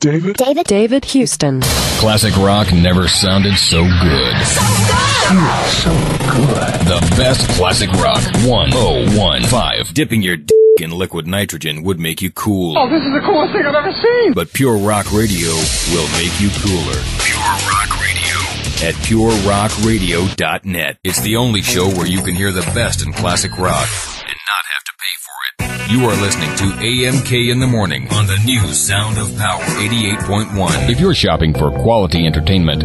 David? David? David Houston. Classic rock never sounded so good. So good. The best classic rock. 1015. Dipping your d in liquid nitrogen would make you cool. Oh, this is the coolest thing I've ever seen. But Pure Rock Radio will make you cooler. Pure Rock Radio. At PureRockRadio.net. It's the only show where you can hear the best in classic rock and not have to pay for it. You are listening to AMK in the morning on the new Sound of Power 88.1. If you're shopping for quality entertainment,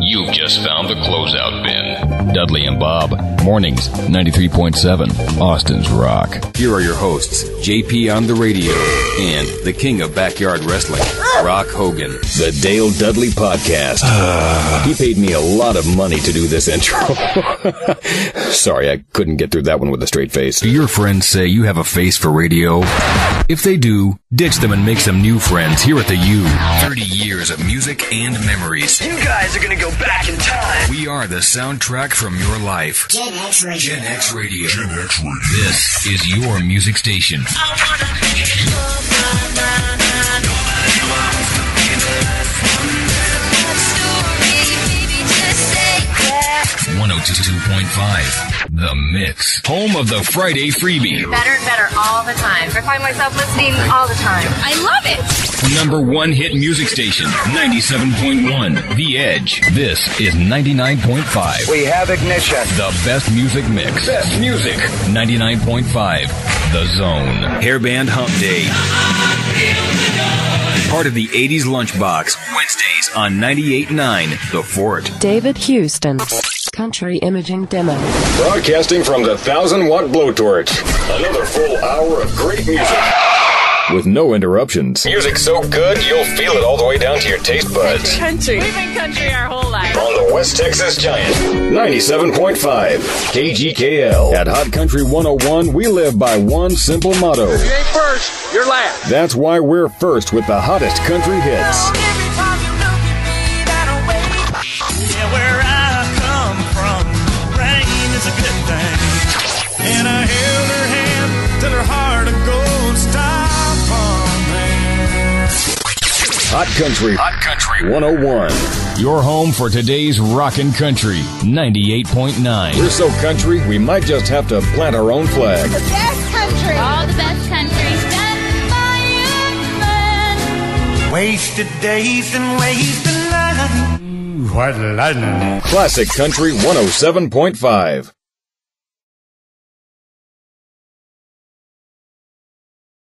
you've just found the closeout bin. Dudley and Bob, mornings 93.7, Austin's Rock. Here are your hosts, JP on the radio and the king of backyard wrestling, Rock Hogan. The Dale Dudley Podcast. he paid me a lot of money to do this intro. Sorry, I couldn't get through that one with a straight face. Do your friends say you have a face for radio? If they do, ditch them and make some new friends here at the U. 30 years of music and memories. You guys are gonna go back in time. We are the soundtrack from your life. Gen X Radio. Gen X Radio. Gen X Radio. This is your music station. One hundred two point five. The Mix. Home of the Friday freebie. better and better all the time. I find myself listening all the time. I love it. Number one hit music station. 97.1. The Edge. This is 99.5. We have ignition. The best music mix. Best music. 99.5. The Zone. Hairband Hump Day. Part of the 80s Lunchbox. Wednesdays on 98.9. The Fort. David Houston. Country Imaging Demo. Broadcasting from the Thousand Watt Blowtorch. Another full hour of great music. With no interruptions. Music so good you'll feel it all the way down to your taste buds. Country. We've been country our whole life. On the West Texas Giant. 97.5 KGKL. At Hot Country 101, we live by one simple motto. You ain't first, you're last. That's why we're first with the hottest country hits. Yeah, where I Hot Country. Hot Country 101. Your home for today's rockin' country. 98.9. We're so country, we might just have to plant our own flag. Best country. All the best country by young. Wasted days and wasted nights. White lightning. Classic Country 107.5.